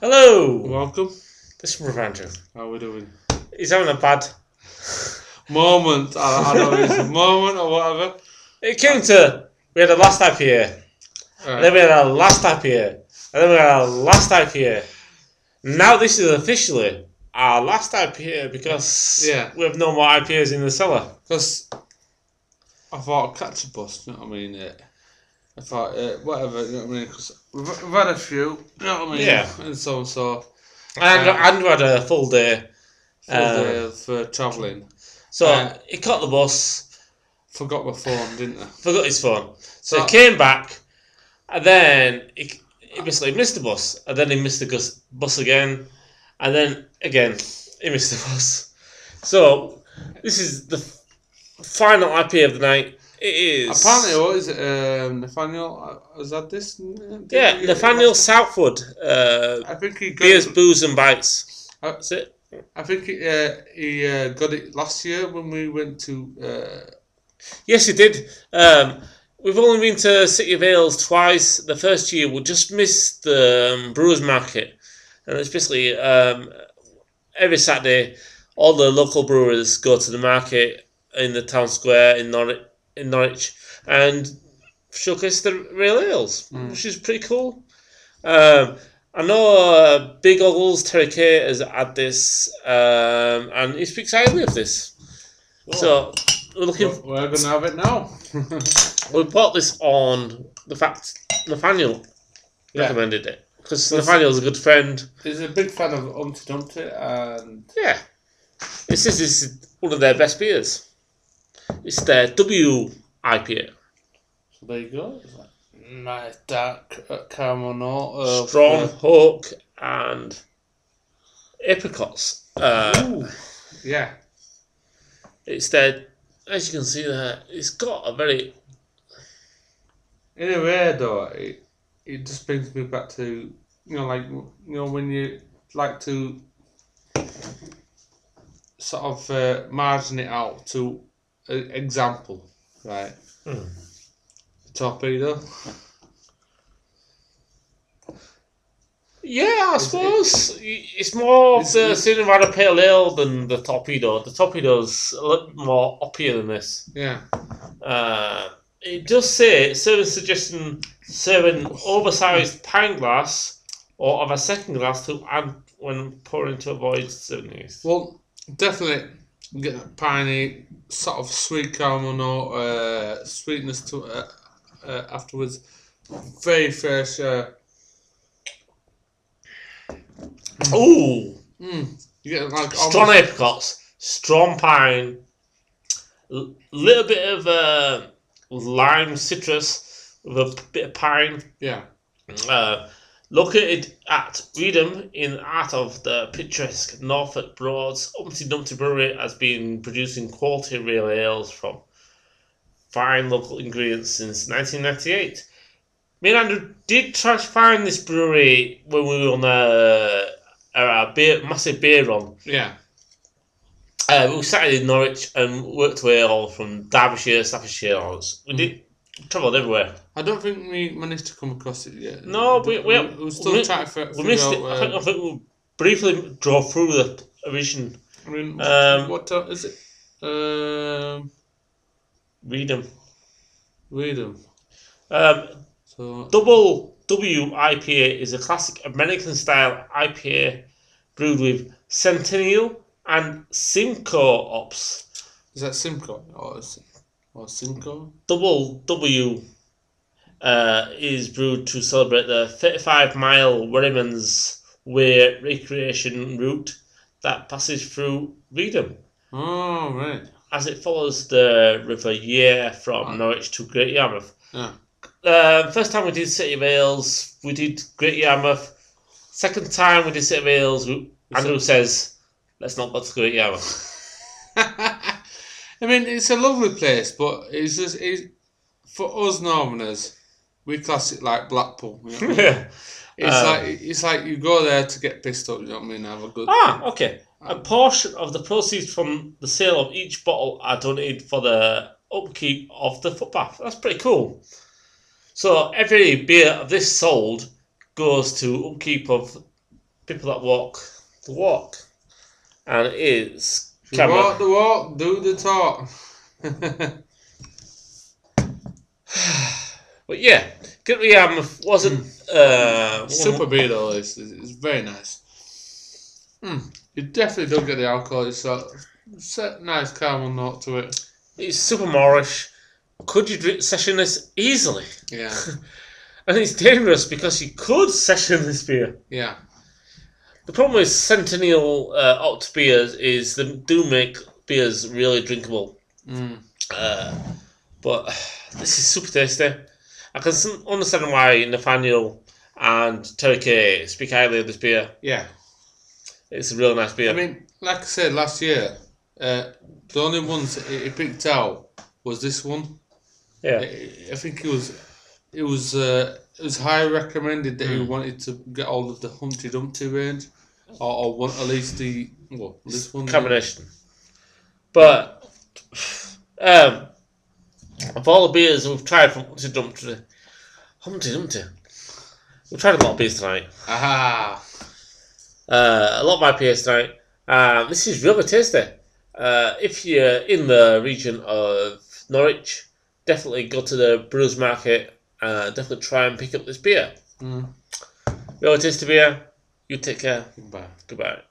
Hello, Welcome. this is Brother Andrew. How are we doing? He's having a bad. Moment. I, I know it's a moment or whatever. It came to we had a last IPA, and then we had a last IPA, and then we had a last IPA. Now this is officially our last IPA because Yeah. we have no more IPAs in the cellar. Because I thought I'd catch a bus, you know what I mean? Uh, I thought, uh, whatever, you know what I mean? Because we've, had a few, you know what I mean? Yeah. And so and so. And and we had a full day, Full Uh, day of uh, travelling. so uh, he caught the bus, Forgot my phone, didn't I? forgot his phone, so So- he came back, and then he, he basically missed the bus, and then he missed the bus again, and then again he missed the bus. So this is the final IP of the night. It is Apparently, what is it? Um, Nathaniel is that this? Did yeah, Nathaniel Southwood, uh, I think he got beers, it, booze, and bites. Uh, That's it. I think he, uh, he uh, got it last year when we went to. Uh, Yes, he did. Um, we've only been to City of Ales twice. The first year we just missed the um, Brewers Market, and it's basically um, every Saturday all the local brewers go to the market in the town square in Norwich, in Norwich and showcase the real ales, Mm. which is pretty cool. Um, I know uh, Big Oggles Terry K has had this, um, and he speaks highly of this. So we're looking. we're we're gonna have it now. We bought this on the fact Nathaniel Yeah. recommended it because Nathaniel's a good friend. He's a big fan of Humpty Dumpty, and Yeah, this is one of their best beers. It's their W IPA, so there you go. It's like nice dark uh, caramel note. Of, strong uh, hook and apricots. Uh, yeah. it's their, as you can see there, it's got a very In a way, though, it, it just brings me back to you know, like you know, when you like to sort of uh, margin it out to example, right? Hmm. Torpedo. yeah, I Is it- suppose it's more Is the it- Pale Ale than the Torpedo. The Torpedo's a little more uppier than this. Yeah. Uh, it does say serving suggesting serving oversized pint glass or of a second glass to add when pouring to avoid serving these. Well, definitely get that piney sort of sweet caramel note, uh, sweetness to it uh, afterwards. Very fresh. Uh, Ooh, mm, you get like strong almost- apricots, strong pine, l- little bit of uh, lime citrus with a bit of pine. Yeah. Uh, located at Reedham in the heart of the picturesque Norfolk Broads, Humpty Dumpty Brewery has been producing quality real ales from fine local ingredients since 1998. Me and Andrew did try to find this brewery when we were on a, a, a beer, massive beer run. Yeah. Uh, we started in Norwich and worked away all from Derbyshire, Staffordshire. We did travelled everywhere. I don't think we managed to come across it yet. No, we- we- we're still we- trying to fi- We missed out. it. I think, I think we briefly draw through the origin. I mean, um, what is it? Um, Reedham. Reedham. Um, So Double W IPA is a classic American style IPA brewed with Centennial and Simcoe hops. is that Simcoe or is or Simcoe? Double W uh, is brewed to celebrate the 35 mile Wherryman's Way recreation route that passes through Reedham Oh right. as it follows the River Yare from Ah. Norwich to Great Yarmouth. Yeah. Uh, first time we did City of we did Great Yarmouth. Second time we did City of Andrew says, let's not go to Great Yarmouth. I mean, it's a lovely place, but it's just it's, for us Northerners, we class it like Blackpool. You know I mean? yeah. It's Um, like it's like you go there to get pissed up. You know what I mean? Have a good. Ah, okay. A portion of the proceeds from the sale of each bottle are donated for the upkeep of the footpath. That's pretty cool. So every beer of this sold goes to upkeep of people that walk the walk, and it you Cameron. walk the walk, do the talk. But yeah, Gitry Yam wasn't uh, Super beer though, it's, it's very nice. Mm, you definitely don't get the alcohol. It's a set nice caramel note to it. It's super Moreish. Could you drink session this easily? Yeah, And it's dangerous because you could session this beer. yeah. The problem with Centennial uh, Oct beers is they do make beers really drinkable. Mm. Uh, but this is super tasty. I can understand why Nathaniel and Terry Kay speak highly of this beer. Yeah. It's a real nice beer. I mean, like I said last year, uh, the only ones it he picked out was this one. yeah. I, I think it was it was uh, it was highly recommended that he Mm. wanted to get all of the Humpty Dumpty range, or, or one, at least the well, this one. combination. But um, of all the beers we've tried from Humpty Dumpty, Humpty Dumpty, we've tried a lot of beers tonight. Aha! Uh, a lot of IPAs tonight. Um, this is really tasty. Uh, if you're in the region of Norwich, definitely go to the Brewers Market. Uh, definitely try and pick up this beer. Mm. Really tasty beer. You take care. Goodbye. Goodbye.